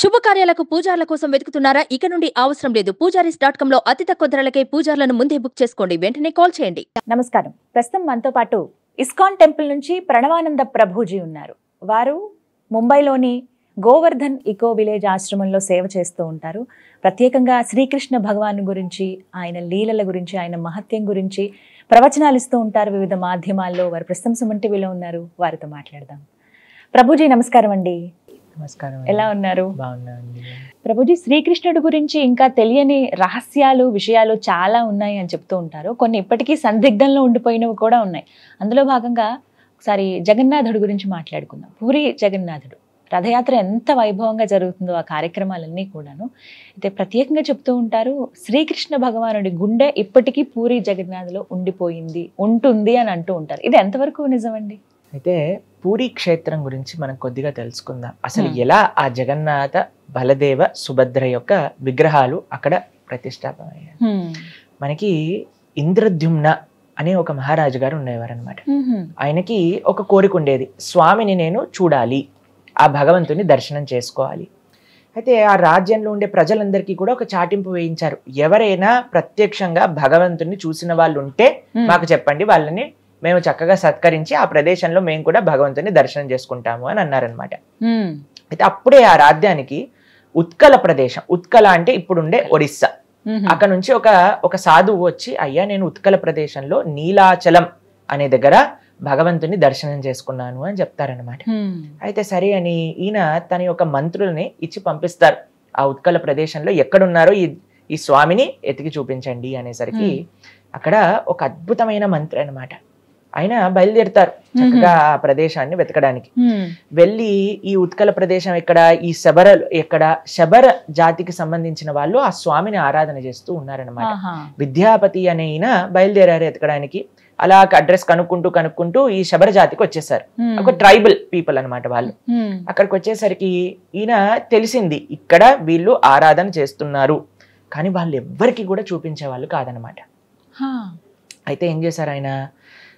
శుభకార్యాలకు పూజార్ల కోసం వెతుకుతున్నారా? ఇక నుండి అవసరం లేదు. పూజారీస్ డాట్ కామ్లో అతి తక్కువ ధరలకే పూజార్లను ముందే బుక్ చేసుకోండి. వెంటనే కాల్ చేయండి. నమస్కారం. ప్రస్తుతం మనతో పాటు ఇస్కాన్ టెంపుల్ నుంచి ప్రణవానంద ప్రభుజీ ఉన్నారు. వారు ముంబైలోని గోవర్ధన్ ఇకో విలేజ్ ఆశ్రమంలో సేవ చేస్తూ ఉంటారు. ప్రత్యేకంగా శ్రీకృష్ణ భగవాన్ గురించి ఆయన లీలల గురించి ఆయన మహత్యం గురించి ప్రవచనాలు ఇస్తూ ఉంటారు వివిధ మాధ్యమాల్లో. వారు ప్రస్తుతం సుమన్ టీవీలో ఉన్నారు. వారితో మాట్లాడదాం. ప్రభుజీ నమస్కారం అండి. నమస్కారం ఎలా ఉన్నారు? ప్రభుజీ శ్రీకృష్ణుడి గురించి ఇంకా తెలియని రహస్యాలు విషయాలు చాలా ఉన్నాయి అని చెప్తూ ఉంటారు. కొన్ని ఇప్పటికీ సందిగ్ధంలో ఉండిపోయినవి కూడా ఉన్నాయి. అందులో భాగంగా ఒకసారి జగన్నాథుడి గురించి మాట్లాడుకుందాం. పూరి జగన్నాథుడు రథయాత్ర ఎంత వైభవంగా జరుగుతుందో ఆ కార్యక్రమాలన్నీ కూడాను. అయితే ప్రత్యేకంగా చెప్తూ ఉంటారు శ్రీకృష్ణ భగవానుడి గుండె ఇప్పటికీ పూరి జగన్నాథ్లో ఉండిపోయింది ఉంటుంది అని అంటూ ఉంటారు. ఇది ఎంతవరకు నిజమండి? అయితే పూరి క్షేత్రం గురించి మనం కొద్దిగా తెలుసుకుందాం. అసలు. ఎలా ఆ జగన్నాథ బలదేవ సుభద్ర యొక్క విగ్రహాలు అక్కడ ప్రతిష్టాపన అయ్యాయి మనకి ఇంద్రద్యుమ్న అనే ఒక మహారాజు గారు ఉండేవారు అనమాట ఆయనకి ఒక కోరిక ఉండేది. స్వామిని నేను చూడాలి. ఆ భగవంతుని దర్శనం చేసుకోవాలి. అయితే ఆ రాజ్యంలో ఉండే ప్రజలందరికీ కూడా ఒక చాటింపు వేయించారు. ఎవరైనా ప్రత్యక్షంగా భగవంతుని చూసిన వాళ్ళు ఉంటే మాకు చెప్పండి వాళ్ళని మేము చక్కగా సత్కరించి ఆ ప్రదేశంలో మేము కూడా భగవంతుని దర్శనం చేసుకుంటాము అని అన్నారనమాట అయితే అప్పుడే ఆ రాజ్యానికి ఉత్కల ప్రదేశం ఉత్కల అంటే ఇప్పుడుండే ఒడిస్సా అక్కడ నుంచి ఒక ఒక సాధువు వచ్చి అయ్యా నేను ఉత్కల ప్రదేశంలో నీలాచలం అనే దగ్గర భగవంతుని దర్శనం చేసుకున్నాను అని చెప్తారనమాట అయితే సరే అని ఈయన తన యొక్క మంత్రుల్ని ఇచ్చి పంపిస్తారు. ఆ ఉత్కల ప్రదేశంలో ఎక్కడున్నారో ఈ ఈ స్వామిని ఎతికి చూపించండి అనేసరికి అక్కడ ఒక అద్భుతమైన మంత్రి అన్నమాట ఆయన బయలుదేరుతారు చక్కగా ఆ ప్రదేశాన్ని వెతకడానికి. వెళ్ళి ఈ ఉత్కల ప్రదేశం ఎక్కడ ఈ శబర ఎక్కడ శబర జాతికి సంబంధించిన వాళ్ళు ఆ స్వామిని ఆరాధన చేస్తూ ఉన్నారనమాట విద్యాపతి అనే ఈయన బయలుదేరారు ఎతకడానికి. అలా అడ్రస్ కనుక్కుంటూ కనుక్కుంటూ ఈ శబర జాతికి వచ్చేసారు. ఒక ట్రైబల్ పీపుల్ అన్నమాట వాళ్ళు. అక్కడికి వచ్చేసరికి ఈయన తెలిసింది ఇక్కడ వీళ్ళు ఆరాధన చేస్తున్నారు. కానీ వాళ్ళు ఎవ్వరికి కూడా చూపించే వాళ్ళు కాదనమాట అయితే ఏం చేశారు ఆయన?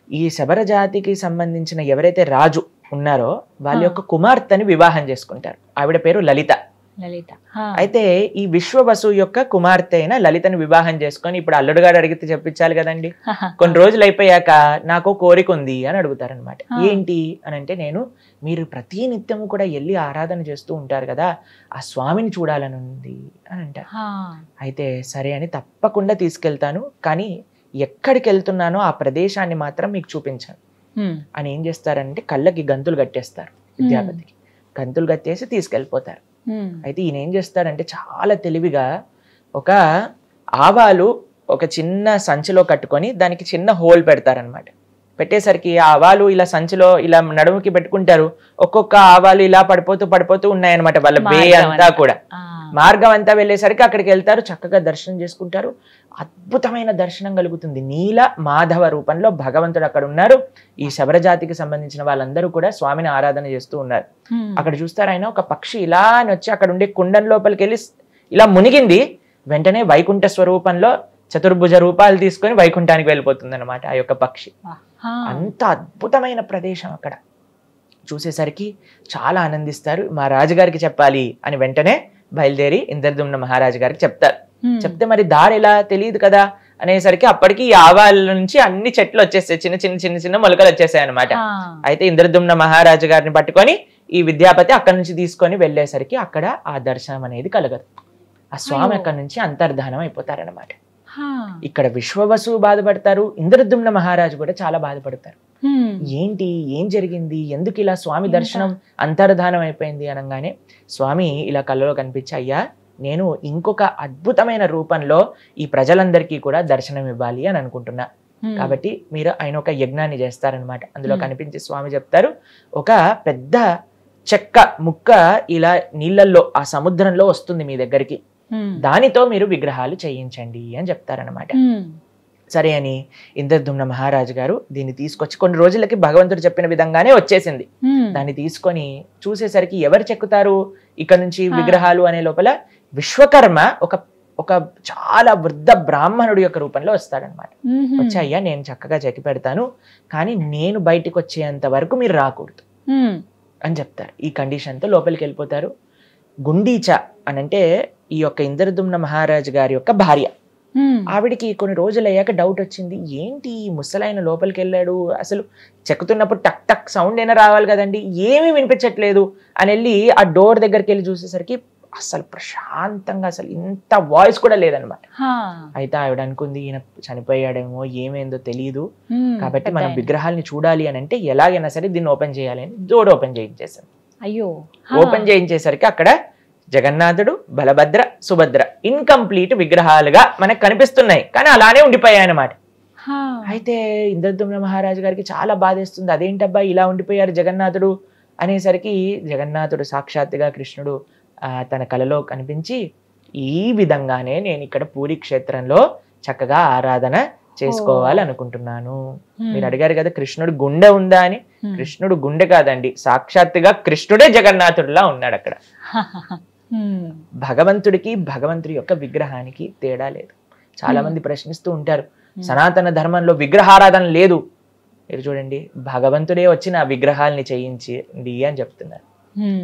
ఈ శబర జాతికి సంబంధించిన ఎవరైతే రాజు ఉన్నారో వాళ్ళ. యొక్క కుమార్తెని వివాహం చేసుకుంటారు. ఆవిడ పేరు లలిత. లలిత. అయితే ఈ విశ్వవసు యొక్క కుమార్తె అయిన లలితని వివాహం చేసుకొని ఇప్పుడు అల్లుడు గారు అడిగితే చెప్పించాలి కదండి. కొన్ని రోజులు అయిపోయాక నాకు కోరిక ఉంది అని అడుగుతారనమాట ఆ. ఏంటి అని అంటే నేను మీరు ప్రతి నిత్యము కూడా వెళ్ళి ఆరాధన చేస్తూ ఉంటారు కదా ఆ స్వామిని చూడాలని ఉంది అని అంటారు. అయితే సరే అని తప్పకుండా తీసుకెళ్తాను. కానీ ఎక్కడికి వెళ్తున్నానో ఆ ప్రదేశాన్ని మాత్రం మీకు చూపించాను. అని ఏం చేస్తారంటే కళ్ళకి గంతులు కట్టేస్తారు విద్యాపతికి. గంతులు కట్టేసి తీసుకెళ్ళిపోతారు. అయితే ఈయన ఏం చేస్తాడంటే చాలా తెలివిగా ఒక ఆవాలు ఒక చిన్న సంచిలో కట్టుకొని దానికి చిన్న హోల్ పెడతారనమాట పెట్టేసరికి ఆ ఆవాలు ఇలా సంచిలో ఇలా నడుముకి పెట్టుకుంటారు. ఒక్కొక్క ఆవాలు ఇలా పడిపోతూ పడిపోతూ ఉన్నాయన్నమాట వాళ్ళ అంతా అంతా. కూడా. మార్గం అంతా వెళ్ళేసరికి అక్కడికి వెళ్తారు చక్కగా దర్శనం చేసుకుంటారు. అద్భుతమైన దర్శనం కలుగుతుంది. నీల మాధవ రూపంలో భగవంతుడు అక్కడ ఉన్నారు. ఈ శబరజాతికి సంబంధించిన వాళ్ళందరూ కూడా స్వామిని ఆరాధన చేస్తూ ఉన్నారు. అక్కడ చూస్తారు ఆయన ఒక పక్షి ఇలా అని వచ్చి అక్కడ ఉండే కుండం లోపలికి వెళ్ళి ఇలా మునిగింది. వెంటనే వైకుంఠ స్వరూపంలో చతుర్భుజ రూపాలు తీసుకొని వైకుంఠానికి వెళ్ళిపోతుంది అనమాట ఆ యొక్క పక్షి. అంత అద్భుతమైన ప్రదేశం అక్కడ. చూసేసరికి చాలా ఆనందిస్తారు. మా రాజుగారికి చెప్పాలి అని వెంటనే బయలుదేరి ఇంద్రదుమ్న మహారాజు గారికి చెప్తారు. చెప్తే మరి దారి ఎలా తెలియదు కదా? అనేసరికి అప్పటికి ఈ ఆవాల నుంచి అన్ని చెట్లు వచ్చేస్తాయి చిన్న చిన్న చిన్న చిన్న మొలకలు వచ్చేసాయి అనమాట అయితే ఇంద్రదుమ్న మహారాజు గారిని పట్టుకొని ఈ విద్యాపతి అక్కడి నుంచి తీసుకొని వెళ్ళేసరికి అక్కడ ఆ దర్శనం అనేది కలగదు. ఆ స్వామి. అక్కడి నుంచి అంతర్ధానం అయిపోతారనమాట ఇక్కడ విశ్వవసు బాధపడతారు ఇంద్రదుమ్న మహారాజు కూడా చాలా బాధపడతారు. ఏంటి ఏం జరిగింది ఎందుకు ఇలా స్వామి? దర్శనం అంతర్ధానం అయిపోయింది అనగానే స్వామి ఇలా కళ్ళలో కనిపించి అయ్యా నేను ఇంకొక అద్భుతమైన రూపంలో ఈ ప్రజలందరికీ కూడా దర్శనం ఇవ్వాలి అని అనుకుంటున్నా. కాబట్టి మీరు ఆయన ఒక యజ్ఞాన్ని చేస్తారనమాట అందులో. కనిపించి స్వామి చెప్తారు ఒక పెద్ద చెక్క ముక్క ఇలా నీళ్ళల్లో ఆ సముద్రంలో వస్తుంది మీ దగ్గరికి. దానితో మీరు విగ్రహాలు చేయించండి అని చెప్తారనమాట సరే అని ఇంద్రదుమ్న మహారాజు గారు దీన్ని తీసుకొచ్చి కొన్ని రోజులకి భగవంతుడు చెప్పిన విధంగానే వచ్చేసింది. దాన్ని తీసుకొని చూసేసరికి ఎవరు చెక్కుతారు? ఇక్కడ నుంచి. విగ్రహాలు అనే లోపల విశ్వకర్మ ఒక ఒక చాలా వృద్ధ బ్రాహ్మణుడి యొక్క రూపంలో వస్తాడనమాట వచ్చి అయ్యా నేను చక్కగా చెక్కి పెడతాను కానీ నేను బయటికి వచ్చేంత వరకు మీరు రాకూడదు. అని చెప్తారు. ఈ కండిషన్తో లోపలికి వెళ్ళిపోతారు. గుండీచ అని అంటే ఈ యొక్క ఇంద్రదుమ్న మహారాజు గారి యొక్క భార్య. ఆవిడికి కొన్ని రోజులు అయ్యాక డౌట్ వచ్చింది ఏంటి ఈ ముసలాయన లోపలికి వెళ్ళాడు అసలు చెక్కుతున్నప్పుడు టక్ టక్ సౌండ్ అయినా రావాలి కదండి ఏమీ వినిపించట్లేదు అని వెళ్ళి ఆ డోర్ దగ్గరికి వెళ్ళి చూసేసరికి అసలు ప్రశాంతంగా అసలు ఇంత వాయిస్ కూడా లేదనమాట. అయితే ఆవిడ అనుకుంది ఈయన చనిపోయాడేమో ఏమైందో తెలియదు. కాబట్టి మనం. విగ్రహాల్ని చూడాలి అని అంటే ఎలాగైనా సరే దీన్ని ఓపెన్ చేయాలి అని డోర్ ఓపెన్ చేయించేసాను అయ్యో. ఓపెన్ చేయించేసరికి అక్కడ జగన్నాథుడు బలభద్ర సుభద్ర. ఇన్కంప్లీట్ విగ్రహాలుగా మనకు కనిపిస్తున్నాయి. కానీ అలానే ఉండిపోయాయి అన్నమాట హా. అయితే ఇంద్రదుమ్న మహారాజు గారికి చాలా బాధేస్తుంది. అదేంటబ్బా ఇలా ఉండిపోయారు జగన్నాథుడు? అనేసరికి జగన్నాథుడు సాక్షాత్తుగా కృష్ణుడు తన కలలో కనిపించి ఈ విధంగానే నేను ఇక్కడ పూరి క్షేత్రంలో చక్కగా ఆరాధన చేసుకోవాలనుకుంటున్నాను. మీరు అడిగారు కదా కృష్ణుడు గుండె ఉందా అని. కృష్ణుడు గుండె కాదండి. సాక్షాత్తుగా కృష్ణుడే జగన్నాథుడిలా ఉన్నాడు అక్కడ. భగవంతుడికి భగవంతుడి యొక్క విగ్రహానికి తేడా లేదు. చాలా మంది ప్రశ్నిస్తూ ఉంటారు సనాతన ధర్మంలో విగ్రహారాధన లేదు. మీరు చూడండి భగవంతుడే వచ్చి నా విగ్రహాల్ని చేయించింది అని చెప్తున్నారు.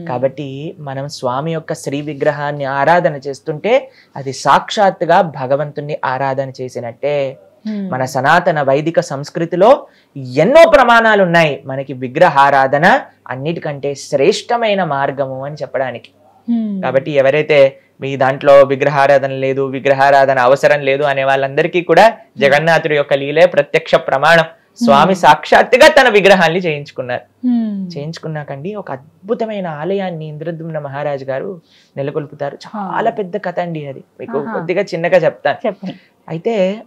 కాబట్టి మనం స్వామి యొక్క శ్రీ విగ్రహాన్ని ఆరాధన చేస్తుంటే అది సాక్షాత్తుగా భగవంతుణ్ణి ఆరాధన చేసినట్టే. మన సనాతన వైదిక సంస్కృతిలో ఎన్నో ప్రమాణాలు ఉన్నాయి మనకి విగ్రహారాధన అన్నిటికంటే శ్రేష్టమైన మార్గము అని చెప్పడానికి. కాబట్టి ఎవరైతే మీ దాంట్లో విగ్రహారాధన లేదు విగ్రహారాధన అవసరం లేదు అనే వాళ్ళందరికీ కూడా జగన్నాథుడి యొక్క లీలే ప్రత్యక్ష ప్రమాణం. స్వామి సాక్షాత్తుగా తన విగ్రహాల్ని చేయించుకున్నారు. చేయించుకున్నాకండి ఒక అద్భుతమైన ఆలయాన్ని ఇంద్రద్యుమ్న మహారాజు గారు నెలకొల్పుతారు. చాలా పెద్ద కథ అండి అది. మీకు ఆహా. కొద్దిగా చిన్నగా చెప్తాను. అయితే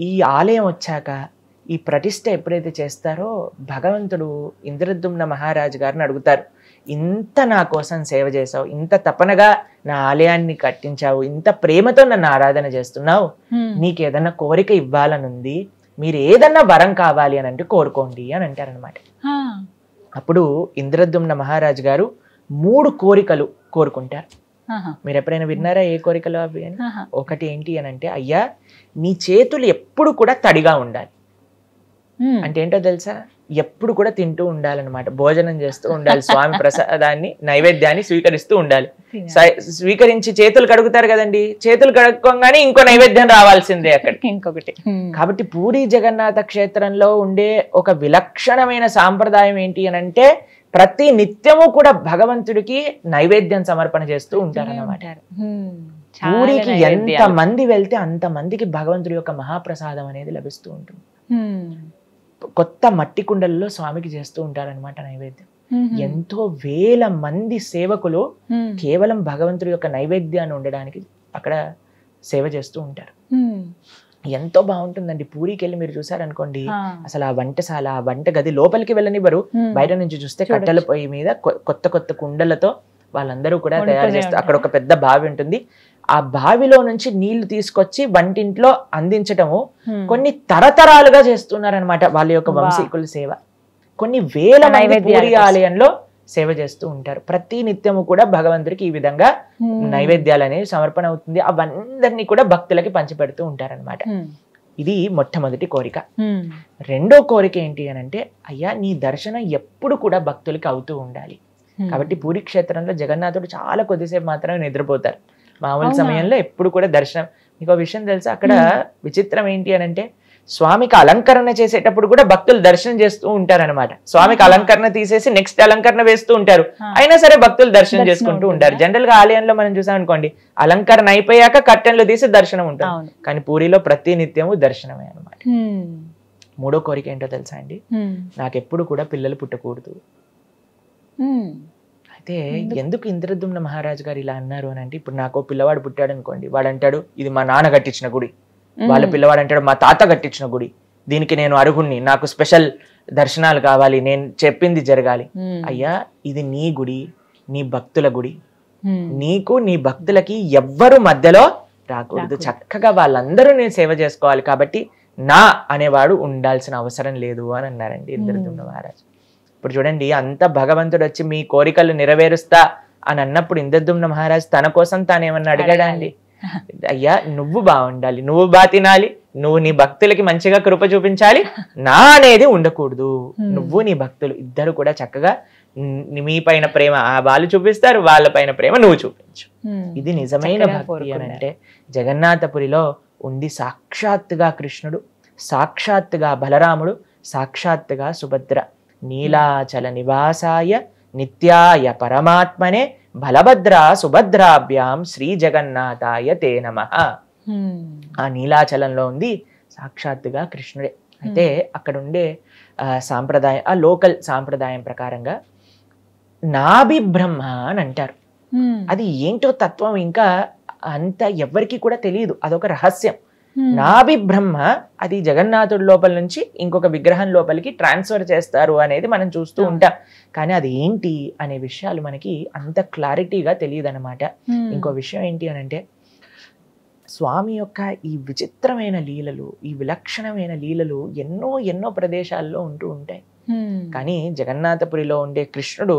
ఈ ఆలయం వచ్చాక ఈ ప్రతిష్ట ఎప్పుడైతే చేస్తారో భగవంతుడు ఇంద్రద్యుమ్న మహారాజు గారిని అడుగుతారు ఇంత నా కోసం సేవ చేసావు ఇంత తపనగా నా ఆలయాన్ని కట్టించావు ఇంత ప్రేమతో నన్ను ఆరాధన చేస్తున్నావు. నీకు ఏదన్నా కోరిక ఇవ్వాలనుంది మీరు ఏదన్నా వరం కావాలి అని అంటే కోరుకోండి అని అంటారనమాట. అప్పుడు ఇంద్రద్యుమ్న మహారాజు గారు మూడు కోరికలు కోరుకుంటారు. మీరు ఎప్పుడైనా విన్నారా ఏ కోరికలు అవి. ఒకటి ఏంటి అని అంటే అయ్యా నీ చేతులు ఎప్పుడు కూడా తడిగా ఉండాలి. అంటే ఏంటో తెలుసా? ఎప్పుడు కూడా తింటూ ఉండాలన్నమాట. భోజనం చేస్తూ ఉండాలి. స్వామి ప్రసాదాన్ని నైవేద్యాన్ని స్వీకరిస్తూ ఉండాలి. స్వీకరించి చేతులు కడుగుతారు కదండి. చేతులు కడుక్కోగానే ఇంకో నైవేద్యం రావాల్సిందే అక్కడ. ఇంకొకటి. కాబట్టి పూరి జగన్నాథ క్షేత్రంలో ఉండే ఒక విలక్షణమైన సాంప్రదాయం ఏంటి అని అంటే ప్రతి నిత్యము కూడా భగవంతుడికి నైవేద్యం సమర్పణ చేస్తూ ఉంటారన్నమాట. పూరికి ఎంత. మంది వెళ్తే అంత మందికి భగవంతుడి యొక్క మహాప్రసాదం అనేది లభిస్తూ ఉంటుంది. కొత్త మట్టి కుండలలో స్వామికి చేస్తూ ఉంటారన్నమాట నైవేద్యం. ఎంతో వేల మంది సేవకులు. కేవలం భగవంతుడి యొక్క నైవేద్యాన్ని ఉండడానికి అక్కడ సేవ చేస్తూ ఉంటారు. ఎంతో బాగుంటుందండి పూరికి వెళ్ళి మీరు చూసారనుకోండి. అసలు ఆ వంటశాల ఆ వంట గది లోపలికి వెళ్ళనివ్వరు. బయట నుంచి చూస్తే. కట్టెల పొయ్యి మీద కొత్త కొత్త కుండలతో వాళ్ళందరూ కూడా తయారు చేస్తారు. అక్కడ ఒక పెద్ద బావి ఉంటుంది ఆ బావిలో నుంచి నీళ్ళు తీసుకొచ్చి వంటింట్లో అందించటము. కొన్ని తరతరాలుగా చేస్తున్నారనమాట వాళ్ళ యొక్క. వంశీకుల సేవ కొన్ని వేల మంది కోసం. ఆలయంలో సేవ చేస్తూ ఉంటారు ప్రతి నిత్యము కూడా భగవంతుడికి ఈ విధంగా. నైవేద్యాలు అనేవి సమర్పణ అవుతుంది అవన్నీ కూడా భక్తులకి పంచిపెడుతూ ఉంటారన్నమాట హ్మ్. ఇది మొట్టమొదటి కోరిక. రెండో కోరిక ఏంటి అని అంటే అయ్యా నీ దర్శనం ఎప్పుడు కూడా భక్తులకి అవుతూ ఉండాలి. కాబట్టి పూరి క్షేత్రంలో జగన్నాథుడు చాలా కొద్దిసేపు మాత్రమే నిద్రపోతారు మామూలు? సమయంలో ఎప్పుడు కూడా దర్శనం మీకు విషయం తెలుసా అక్కడ. విచిత్రం ఏంటి అని అంటే స్వామికి అలంకరణ చేసేటప్పుడు కూడా భక్తులు దర్శనం చేస్తూ ఉంటారన్నమాట స్వామికి. అలంకరణ తీసేసి నెక్స్ట్ అలంకరణ వేస్తూ ఉంటారు. అయినా సరే భక్తులు దర్శనం చేసుకుంటూ? ఉంటారు జనరల్గా ఆలయంలో మనం చూసాం అనుకోండి అలంకరణ అయిపోయాక కట్టెన్లు తీసి దర్శనం ఉంటుంది అవును కానీ పూరిలో ప్రతి నిత్యము దర్శనమే అన్నమాట హ్మ్. మూడో కోరిక ఏంటో తెలుసా అండి హ్మ్. నాకు ఎప్పుడు కూడా పిల్లలు పుట్టకూడదు. అయితే ఎందుకు? ఇంద్రదుమ్న మహారాజు గారు ఇలా అన్నారు అని అంటే ఇప్పుడు నాకు పిల్లవాడు పుట్టాడు అనుకోండి వాడు అంటాడు ఇది మా నాన్న కట్టించిన గుడి వాళ్ళ. పిల్లవాడు అంటాడు మా తాత కట్టించిన గుడి దీనికి నేను అర్హుణ్ణి నాకు స్పెషల్ దర్శనాలు కావాలి నేను చెప్పింది జరగాలి. అయ్యా ఇది నీ గుడి నీ భక్తుల గుడి. నీకు నీ భక్తులకి ఎవ్వరు మధ్యలో రాకూడదు రాకూడదు. చక్కగా వాళ్ళందరూ నేను సేవ చేసుకోవాలి కాబట్టి నా అనేవాడు ఉండాల్సిన అవసరం లేదు అని అన్నారండి ఇంద్రదుమ్న మహారాజు ఇప్పుడు చూడండి అంత భగవంతుడు వచ్చి మీ కోరికలు నెరవేరుస్తా అని అన్నప్పుడు ఇంద్రదుమ్న మహారాజు తన కోసం తాను ఏమన్నా అడిగాడా అండి అయ్యా నువ్వు బాగుండాలి నువ్వు బా తినాలి నువ్వు నీ భక్తులకి మంచిగా కృప చూపించాలి నా అనేది ఉండకూడదు. నువ్వు నీ భక్తులు ఇద్దరు కూడా చక్కగా మీ పైన ప్రేమ ఆ వాళ్ళు చూపిస్తారు వాళ్ళ పైన ప్రేమ నువ్వు చూపించు. ఇది నిజమైన భక్తి అని. అంటే జగన్నాథపురిలో ఉంది సాక్షాత్తుగా కృష్ణుడు సాక్షాత్తుగా బలరాముడు సాక్షాత్తుగా సుభద్ర నీలాచల నివాసాయ నిత్యాయ పరమాత్మనే బలభద్ర సుభద్రాభ్యాం శ్రీ జగన్నాథాయ తే నమః. ఆ నీలాచలంలో ఉంది సాక్షాత్తుగా కృష్ణుడే అయితే అక్కడ ఉండే ఆ, సాంప్రదాయం ఆ లోకల్ సాంప్రదాయం ప్రకారంగా నాభి బ్రహ్మ అని అంటారు. అది ఏంటో తత్వం ఇంకా అంత ఎవ్వరికి కూడా తెలియదు అదొక రహస్యం. నాభి బ్రహ్మ అది జగన్నాథుడి లోపల నుంచి ఇంకొక విగ్రహం లోపలికి ట్రాన్స్ఫర్ చేస్తారు అనేది మనం చూస్తూ. ఉంటాం కానీ అది ఏంటి అనే విషయాలు మనకి అంత క్లారిటీగా తెలియదు అనమాట. ఇంకో విషయం ఏంటి అని అంటే స్వామి యొక్క ఈ విచిత్రమైన లీలలు ఈ విలక్షణమైన లీలలు ఎన్నో ఎన్నో ప్రదేశాల్లో ఉంటూ ఉంటాయి. కానీ జగన్నాథపురిలో ఉండే కృష్ణుడు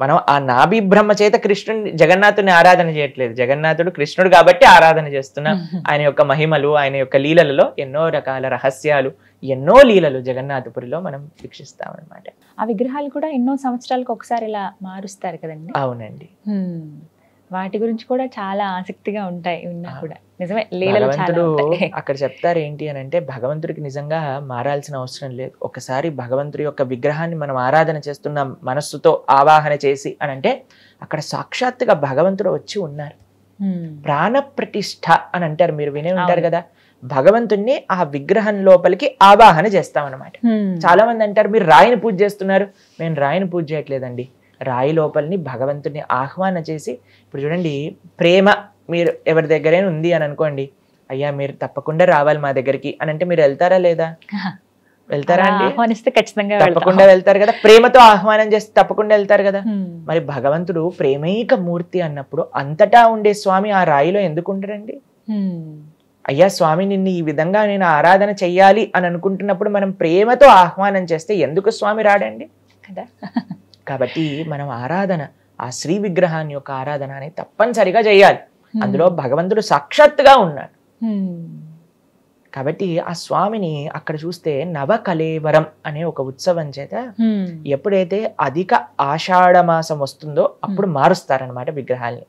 మనం ఆ నాభి బ్రహ్మ చేత కృష్ణుని జగన్నాథుని ఆరాధన చేయట్లేదు జగన్నాథుడు కృష్ణుడు కాబట్టి ఆరాధన చేస్తున్నాం. ఆయన యొక్క మహిమలు ఆయన యొక్క లీలలలో ఎన్నో రకాల రహస్యాలు ఎన్నో లీలలు జగన్నాథపురిలో మనం వీక్షిస్తాం అనమాట ఆ విగ్రహాలు కూడా ఎన్నో సంవత్సరాలకు ఒకసారి ఇలా మారుస్తారు కదండి అవునండి. వాటి గురించి కూడా చాలా ఆసక్తిగా ఉంటాయి ఉన్నా. కూడా. నిజమే లీలలు చాలా అక్కడ చెప్తారు ఏంటి అని అంటే భగవంతుడికి నిజంగా మారాల్సిన అవసరం లేదు. ఒకసారి భగవంతుడి యొక్క విగ్రహాన్ని మనం ఆరాధన చేస్తున్న మనస్సుతో ఆవాహన చేసి అని అంటే అక్కడ సాక్షాత్తుగా భగవంతుడు వచ్చి ఉన్నారు. ప్రాణ ప్రతిష్ఠ అని అంటారు. మీరు వినే ఉంటారు. కదా. భగవంతుణ్ణి ఆ విగ్రహం లోపలికి ఆవాహన చేస్తామన్నమాట. హ్మ్. చాలా మంది అంటారు మీరు రాయిని పూజ చేస్తున్నారు. మేము రాయిని పూజ చేయట్లేదండి. రాయి లోపలిని భగవంతుని ఆహ్వాన చేసి ఇప్పుడు చూడండి ప్రేమ మీరు ఎవరి దగ్గరైనా ఉంది అని అనుకోండి అయ్యా మీరు తప్పకుండా రావాలి మా దగ్గరికి అని అంటే మీరు వెళ్తారా లేదా? వెళ్తారా అండి? ఆహ్వానిస్తే ఖచ్చితంగా తప్పకుండా వెళ్తారు కదా ప్రేమతో ఆహ్వానం చేస్తే తప్పకుండా వెళ్తారు కదా. మరి భగవంతుడు ప్రేమైక మూర్తి అన్నప్పుడు అంతటా ఉండే స్వామి ఆ రాయిలో ఎందుకు ఉండరండి? హ్మ్. అయ్యా స్వామి నిన్ను ఈ విధంగా నేను ఆరాధన చెయ్యాలి అని అనుకుంటున్నప్పుడు మనం ప్రేమతో ఆహ్వానం చేస్తే ఎందుకు స్వామి రాడండి? కదా. కాబట్టి మనం ఆరాధన ఆ శ్రీ విగ్రహాన్ని యొక్క ఆరాధన అనేది తప్పనిసరిగా చేయాలి. అందులో భగవంతుడు సాక్షాత్తుగా ఉన్నాడు. హ్మ్. కాబట్టి ఆ స్వామిని అక్కడ చూస్తే నవకలేవరం అనే ఒక ఉత్సవం చేత. ఎప్పుడైతే అధిక ఆషాఢ మాసం వస్తుందో అప్పుడు మారుస్తారనమాట విగ్రహాల్ని.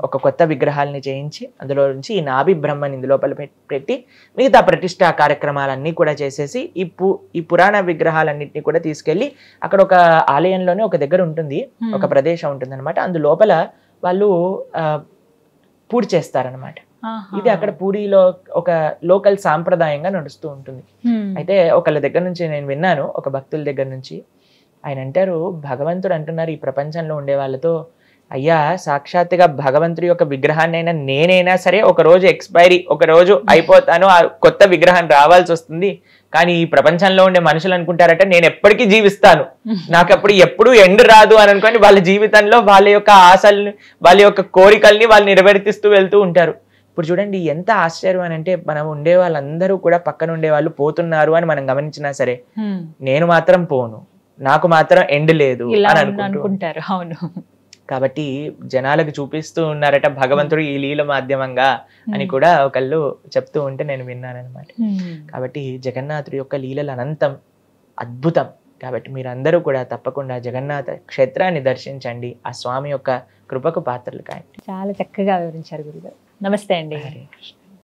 ఒక కొత్త విగ్రహాలని చేయించి అందులో నుంచి ఈ నాభి బ్రహ్మని లోపల పెట్- పెట్టి మిగతా ప్రతిష్టా కార్యక్రమాలన్నీ కూడా చేసేసి ఈ పు ఈ పురాణ విగ్రహాలన్నింటినీ కూడా తీసుకెళ్ళి అక్కడ ఒక ఆలయంలోనే ఒక దగ్గర ఉంటుంది. ఒక ప్రదేశం ఉంటుంది అనమాట అందు లోపల వాళ్ళు పూజ చేస్తారనమాట. ఇది అక్కడ పూరిలో ఒక లోకల్ సాంప్రదాయంగా నడుస్తూ ఉంటుంది. అయితే ఒకళ్ళ దగ్గర నుంచి నేను విన్నాను ఒక భక్తుల దగ్గర నుంచి. ఆయన అంటారు భగవంతుడు అంటున్నారు ఈ ప్రపంచంలో ఉండే వాళ్ళతో అయ్యా సాక్షాత్తుగా భగవంతుడి యొక్క విగ్రహాన్ని అయినా నేనైనా సరే ఒక రోజు ఎక్స్పైరీ ఒక రోజు అయిపోతాను ఆ కొత్త విగ్రహం రావాల్సి వస్తుంది. కానీ ఈ ప్రపంచంలో ఉండే మనుషులు అనుకుంటారట నేను ఎప్పటికీ జీవిస్తాను. నాకు అప్పుడు ఎప్పుడు ఎండ్ రాదు అని అనుకోని వాళ్ళ జీవితంలో వాళ్ళ యొక్క ఆశల్ని వాళ్ళ యొక్క కోరికల్ని వాళ్ళు నెరవేర్తిస్తూ వెళ్తూ ఉంటారు. ఇప్పుడు చూడండి ఎంత ఆశ్చర్యం అని అంటే మనం ఉండే వాళ్ళందరూ కూడా పక్కన ఉండే వాళ్ళు పోతున్నారు అని మనం గమనించినా సరే. నేను మాత్రం పోను. నాకు మాత్రం ఎండ్ లేదు అని అనుకుంటారు అవును. కాబట్టి జనాలకు చూపిస్తూ ఉన్నారట భగవంతుడు ఈ లీల మాధ్యమంగా అని. కూడా ఒకళ్ళు చెప్తూ ఉంటే నేను విన్నాను అనమాట హ్మ్. కాబట్టి జగన్నాథుడి యొక్క లీలలు అనంతం అద్భుతం. కాబట్టి మీరందరూ కూడా తప్పకుండా జగన్నాథ క్షేత్రాన్ని దర్శించండి. ఆ స్వామి యొక్క కృపకు పాత్రలు కాయండి. చాలా చక్కగా వివరించారు గురుగారు. నమస్తే అండి.